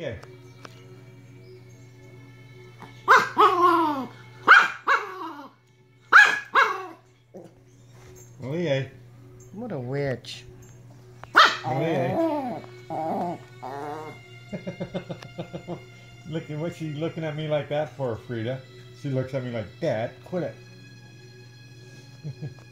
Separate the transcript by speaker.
Speaker 1: Oh.
Speaker 2: What a witch.
Speaker 1: Oh yeah. Look at what she looking at me like that for, Frita. She looks at me like, Dad, quit it.